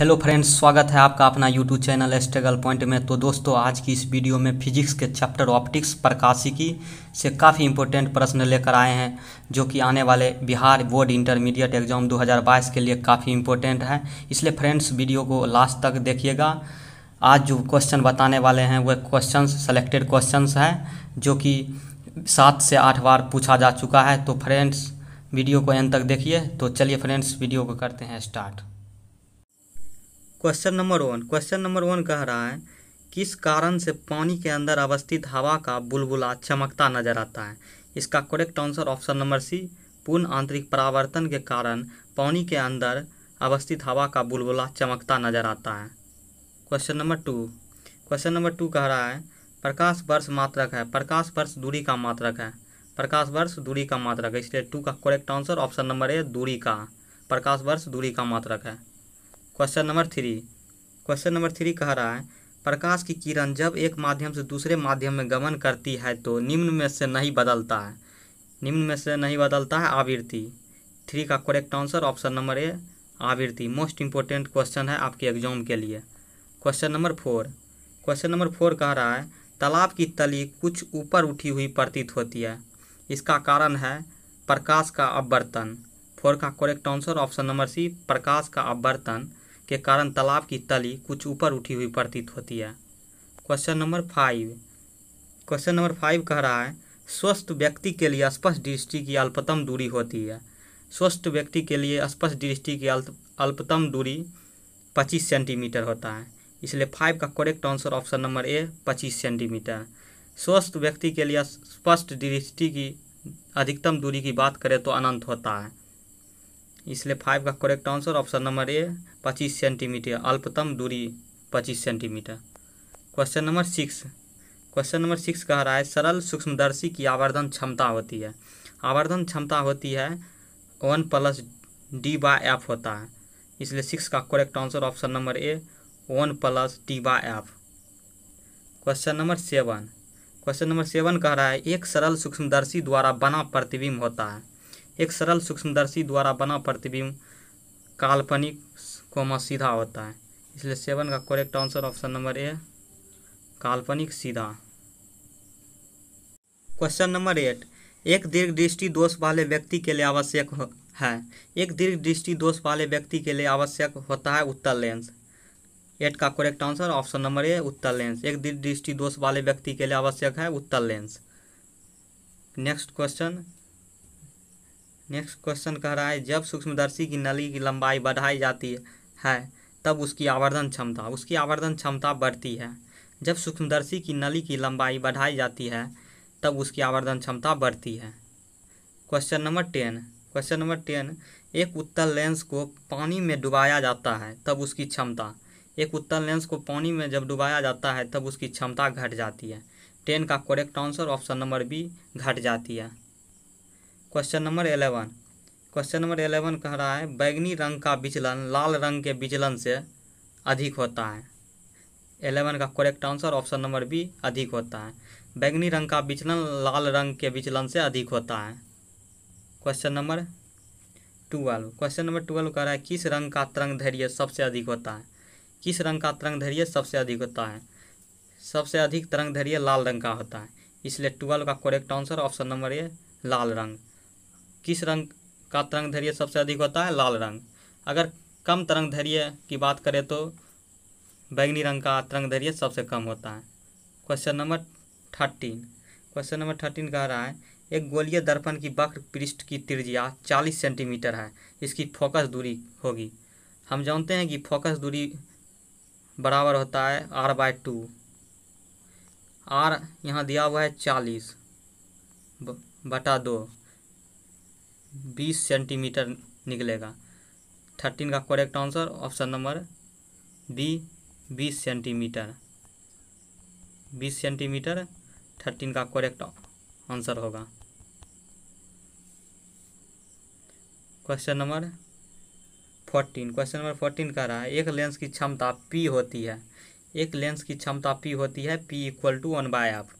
Hello friends, स्वागत है आपका अपना यूट्यूब चैनल स्ट्रगल पॉइंट में। तो दोस्तों, आज की इस वीडियो में फिजिक्स के चैप्टर ऑप्टिक्स प्रकाशिकी से काफ़ी इंपॉर्टेंट प्रश्न लेकर आए हैं, जो कि आने वाले बिहार बोर्ड इंटरमीडिएट एग्ज़ाम 2022 के लिए काफ़ी इंपॉर्टेंट है। इसलिए फ्रेंड्स, वीडियो को लास्ट तक देखिएगा। आज जो क्वेश्चन बताने वाले हैं वह क्वेश्चन सेलेक्टेड क्वेश्चन हैं, जो कि सात से आठ बार पूछा जा चुका है। तो फ्रेंड्स, वीडियो को एंड तक देखिए। तो चलिए फ्रेंड्स, वीडियो को करते हैं start question number one question number one कह रहा है, किस कारण से पानी के अंदर अवस्थित हवा का बुलबुला चमकता नज़र आता है? इसका correct answer option number C पूर्ण आंतरिक परावर्तन के कारण पानी के अंदर अवस्थित हवा का बुलबुला चमकता नज़र आता है। Question number two question number two कह रहा है, प्रकाश वर्ष मात्रक है। प्रकाश वर्ष दूरी का मात्रक है। प्रकाश वर्ष दूरी का मात्रक है, इसलिए टू का correct answer option number A दूरी का। प्रकाश वर्ष दूरी का मात्रक है। Question number three question number three कह रहा है, प्रकाश की किरण जब एक माध्यम से दूसरे माध्यम में गमन करती है तो निम्न में से नहीं बदलता है। निम्न में से नहीं बदलता है आवृत्ति। थ्री का correct answer option number A आवृत्ति। मोस्ट इंपॉर्टेंट क्वेश्चन है आपके एग्ज़ाम के लिए। Question number four question number four कह रहा है, तालाब की तली कुछ ऊपर उठी हुई प्रतीत होती है। इसका कारण है प्रकाश का अवर्तन फोर का correct answer option number C प्रकाश का अवर्तन के कारण तालाब की तली कुछ ऊपर उठी हुई प्रतीत होती है। Question number five question number five कह रहा है, स्वस्थ व्यक्ति के लिए स्पष्ट दृष्टि की अल्पतम दूरी होती है। स्वस्थ व्यक्ति के लिए स्पष्ट दृष्टि की अल्पतम दूरी पच्चीस सेंटीमीटर होता है। इसलिए फाइव का correct answer option number A पच्चीस सेंटीमीटर स्वस्थ व्यक्ति के लिए स्पष्ट दृष्टि की अधिकतम दूरी की बात करें तो अनंत होता है। इसलिए फाइव का correct answer option number A पच्चीस सेंटीमीटर अल्पतम दूरी, पच्चीस centimetre question number six question number six कह रहा है, सरल सूक्ष्मदर्शी की आवर्धन क्षमता होती है। आवर्धन क्षमता होती है one plus D by F होता है। इसलिए सिक्स का correct answer option number A one plus D by F question number seven question number seven कह रहा है, एक सरल सूक्ष्मदर्शी द्वारा बना प्रतिबिंब होता है। एक सरल सूक्ष्मदर्शी द्वारा बना प्रतिबिंब काल्पनिक कोमा सीधा होता है। इसलिए सेवन का correct answer option number A काल्पनिक सीधा। क्वेश्चन नंबर एट एक दीर्घ दृष्टि दोष वाले व्यक्ति के लिए आवश्यक है एक दीर्घ दृष्टि दोष वाले व्यक्ति के लिए आवश्यक होता है उत्तर लेंस एट का correct answer option number A Uttar lens एक दीर्घ दृष्टि दोष वाले व्यक्ति के लिए आवश्यक है उत्तर lens next question next question कह रहा है, जब सूक्ष्मदर्शी की नली की लंबाई बढ़ाई जाती है, तब उसकी आवर्धन क्षमता, उसकी आवर्धन क्षमता बढ़ती है। जब सूक्ष्मदर्शी की नली की लंबाई बढ़ाई जाती है, तब उसकी आवर्धन क्षमता बढ़ती है। Question number ten question number ten एक उत्तल लेंस को पानी में डुबाया जाता है, तब उसकी क्षमता। एक उत्तल लेंस को पानी में जब डुबाया जाता है, तब उसकी क्षमता घट जाती है। टेन का correct answer option number B घट जाती है। Question number eleven question number eleven कह रहा है, बैगनी रंग का विचलन लाल रंग के विचलन से अधिक होता है। एलेवन का correct answer option number B अधिक होता है। बैगनी रंग का विचलन लाल रंग के विचलन से अधिक होता है। Question number twelve question number twelve कह रहा है, किस रंग का तरंग धैर्य सबसे अधिक होता है? किस रंग का तरंग धैर्य सबसे अधिक होता है? सबसे अधिक तरंग धैर्य लाल रंग का होता है। इसलिए ट्वेल्व का correct answer option number A लाल रंग। किस रंग का तरंग धैर्य सबसे अधिक होता है? लाल रंग। अगर कम तरंग धैर्य की बात करें तो बैगनी रंग का तरंग धैर्य सबसे कम होता है। Question number thirteen. Question number thirteen कह रहा है, एक गोलीय दर्पण की वक्र पृष्ठ की त्रिज्या 40 सेंटीमीटर है। इसकी फोकस दूरी होगी। हम जानते हैं कि फोकस दूरी बराबर होता है आर बाय टू आर यहाँ दिया हुआ है चालीस बटा दो। बीस सेंटीमीटर निकलेगा। थर्टीन का correct answer option number B बीस सेंटीमीटर। बीस सेंटीमीटर, थर्टीन का करेक्ट आंसर होगा। Question number fourteen question number fourteen कह रहा है, एक लेंस की क्षमता पी होती है। एक लेंस की क्षमता पी होती है P equal to one by F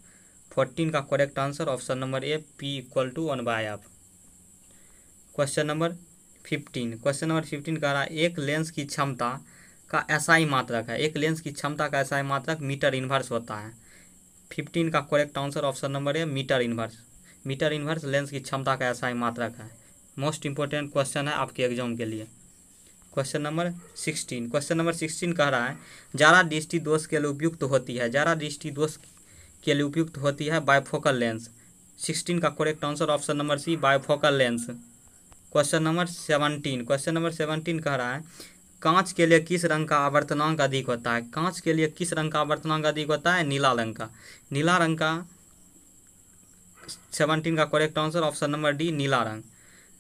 fourteen का correct answer option number A P equal to one by F question number fifteen question number fifteen कह रहा है, एक लेंस की क्षमता का एसआई मात्रक है। एक लेंस की क्षमता का एसआई मात्रक मीटर इन्वर्स होता है। फिफ्टीन का correct answer option number A metre inverse metre inverse lens की क्षमता का एसआई मात्रक है। मोस्ट इंपॉर्टेंट क्वेश्चन है आपके एग्ज़ाम के लिए। Question number sixteen question number sixteen कह रहा है, जारा दृष्टि दोष के लिए उपयुक्त होती है। जारा दृष्टि दोष के लिए उपयुक्त होती है बायोफोकल लेंस सिक्सटीन का correct answer option number C bifocal lens question number seventeen question number seventeen कह रहा है, कांच के लिए किस रंग का आवर्तनांक अधिक होता है? कांच के लिए किस रंग का आवर्तनांक अधिक होता है? नीला रंग का। नीला रंग का सेवनटीन का correct answer option number D नीला रंग।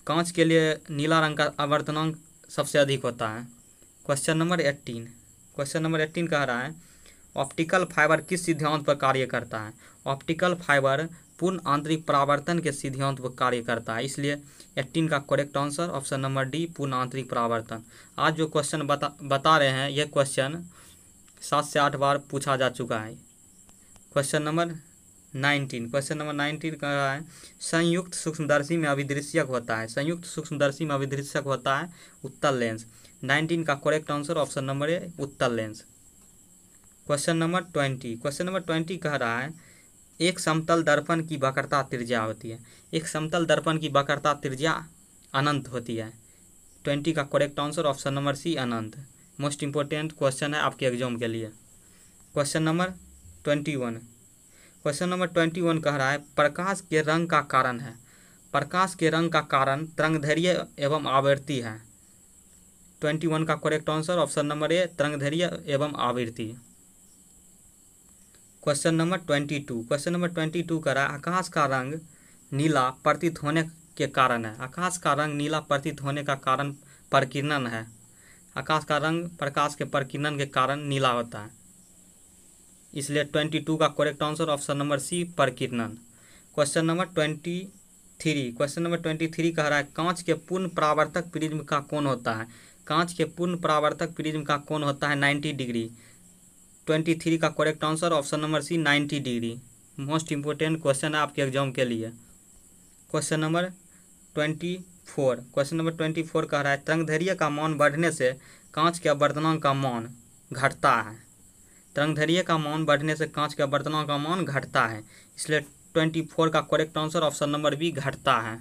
कांच के लिए नीला रंग का आवर्तनांक सबसे अधिक होता है। Question number eighteen question number eighteen कह रहा है ऑप्टिकल फाइबर किस सिद्धांत पर कार्य करता है? ऑप्टिकल फाइबर पूर्ण आंतरिक परावर्तन के सिद्धांत पर कार्य करता है। इसलिए एट्टीन का correct answer option number D पूर्ण आंतरिक परावर्तन। आज जो क्वेश्चन बता बता रहे हैं, यह क्वेश्चन सात से आठ बार पूछा जा चुका है। Question number nineteen question number nineteen कह रहा है, संयुक्त सूक्ष्मदर्शी में अभिदृश्यक होता है। संयुक्त सूक्ष्मदर्शी में अभिदृश्यक होता है उत्तल लेंस नाइनटीन का correct answer option number A उत्तल lens question number twenty question number twenty कह रहा है एक समतल दर्पण की वक्रता त्रिज्या होती है। एक समतल दर्पण की वक्रता त्रिज्या अनंत होती है। ट्वेंटी का correct answer option number C अनंत। मोस्ट इंपॉर्टेंट क्वेश्चन है आपके एग्ज़ाम के लिए। Question number twenty one question number twenty one कह रहा है, प्रकाश के रंग का कारण है। प्रकाश के रंग का कारण तरंगधैर्य एवं आवृत्ति है। ट्वेंटी वन का correct answer option number A तरंगधैर्य एवं आवृत्ति। Question number twenty two question number twenty two है आकाश का रंग नीला प्रतीत होने के कारण है। आकाश का रंग नीला प्रतीत होने का कारण प्रकीर्णन है। आकाश का रंग प्रकाश के प्रकीर्णन के कारण नीला होता है। इसलिए ट्वेंटी टू का correct answer option number C प्रकीर्णन। Question number twenty three question number twenty three कह रहा है, कांच के पूर्ण परावर्तक प्रिज्म का कौन होता है? कांच के पूर्ण परावर्तक प्रिज्म का कौन होता है नाइन्टी डिग्री ट्वेंटी थ्री का correct answer option number C ninety degree most important question है आपके एग्ज़ाम के लिए। Question number twenty four question number twenty four कह रहा है तरंगधैर्य का मान बढ़ने से कांच के आवर्तनांक का मान घटता है। तरंगधैर्य का मान बढ़ने से कांच के आवर्तनांक का मान घटता है। इसलिए ट्वेंटी फोर का correct answer option number B घटता है।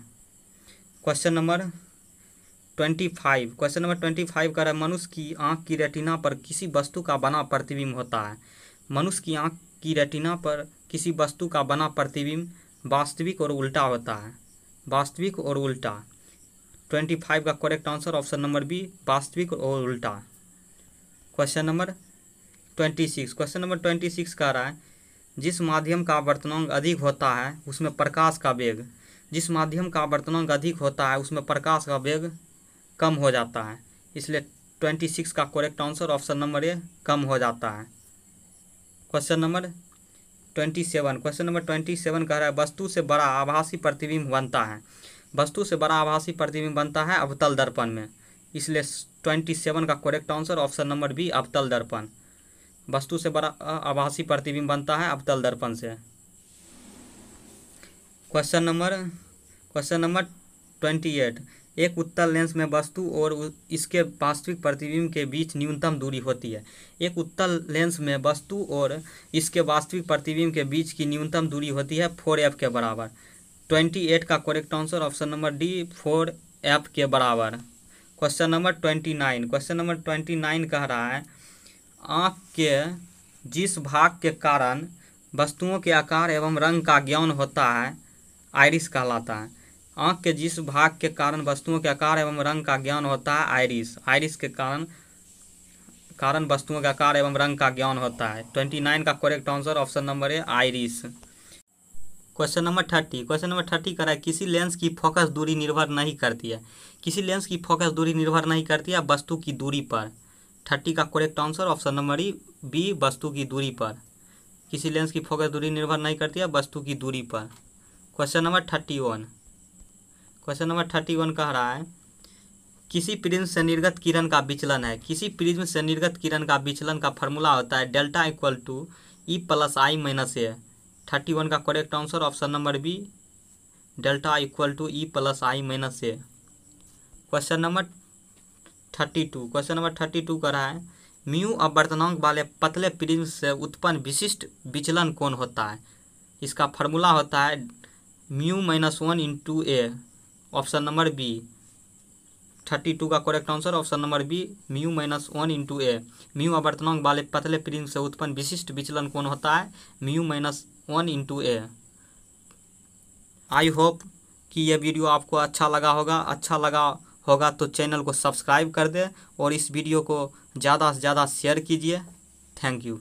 Question number twenty five question number twenty five का है, मनुष्य की आँख की रेटिना पर किसी वस्तु का बना प्रतिबिंब होता है। मनुष्य की आँख की रेटिना पर किसी वस्तु का बना प्रतिबिंब वास्तविक और उल्टा होता है। वास्तविक और उल्टा। ट्वेंटी फाइव का correct answer option number B वास्तविक और उल्टा। Question number twenty six question number twenty six कह रहा है, जिस माध्यम का आवर्तनांक अधिक होता है, उसमें प्रकाश का वेग। जिस माध्यम का आवर्तनांक अधिक होता है, उसमें प्रकाश का वेग कम हो जाता है। इसलिए ट्वेंटी सिक्स का correct answer option number A कम हो जाता है। Question number twenty seven question number twenty seven कह रहा है, वस्तु से बड़ा आभासी प्रतिबिंब बनता है। वस्तु से बड़ा आभासी प्रतिबिंब बनता है अवतल दर्पण में। इसलिए ट्वेंटी सेवन का correct answer option number B अवतल दर्पण। वस्तु से बड़ा आभासी प्रतिबिंब बनता है अवतल दर्पण से। Question number question number twenty eight एक उत्तल लेंस में वस्तु और इसके वास्तविक प्रतिबिंब के बीच न्यूनतम दूरी होती है। एक उत्तल लेंस में वस्तु और इसके वास्तविक प्रतिबिंब के बीच की न्यूनतम दूरी होती है फोर एफ़ के बराबर। ट्वेंटी एट का correct answer option number D four F के बराबर। Question number twenty nine question number twenty nine कह रहा है, आँख के जिस भाग के कारण वस्तुओं के आकार एवं रंग का ज्ञान होता है, आयरिस कहलाता है। आँख के जिस भाग के कारण वस्तुओं के आकार एवं रंग का ज्ञान होता है, आयरिस। आयरिस के कारण कारण वस्तुओं के आकार एवं रंग का ज्ञान होता है। ट्वेंटी नाइन का करेक्ट आंसर ऑप्शन नंबर है, iris. Question number thirty question number thirty कर रहा है, किसी लेंस की फोकस दूरी निर्भर नहीं करती है। किसी लेंस की फोकस दूरी निर्भर नहीं करती है वस्तु की दूरी पर। थर्टी का correct answer option number B वस्तु की दूरी पर। किसी लेंस की फोकस दूरी निर्भर नहीं करती है वस्तु की दूरी पर। Question number thirty one question number thirty one कह रहा है, किसी प्रिज्म से निर्गत किरण का विचलन है। किसी प्रिज्म से निर्गत किरण का विचलन का फॉर्मूला होता है delta equal to E plus I minus A. Thirty one का correct answer option number B, delta equal to E plus I minus A. Question number thirty two, question number thirty two कर रहा है, mu अपवर्तनांक वाले पतले prism से उत्पन्न विशिष्ट विचलन कौन होता है? इसका फॉर्मूला होता है mu minus one into A. Option number B. Thirty two का correct answer option number B mu minus one into A mu आवर्तनांक वाले पतले प्रिज्म से उत्पन्न विशिष्ट विचलन कौन होता है? Mu minus one into A I hope कि यह वीडियो आपको अच्छा लगा होगा। अच्छा लगा होगा तो चैनल को सब्सक्राइब कर दे और इस वीडियो को ज़्यादा से ज़्यादा शेयर कीजिए। Thank you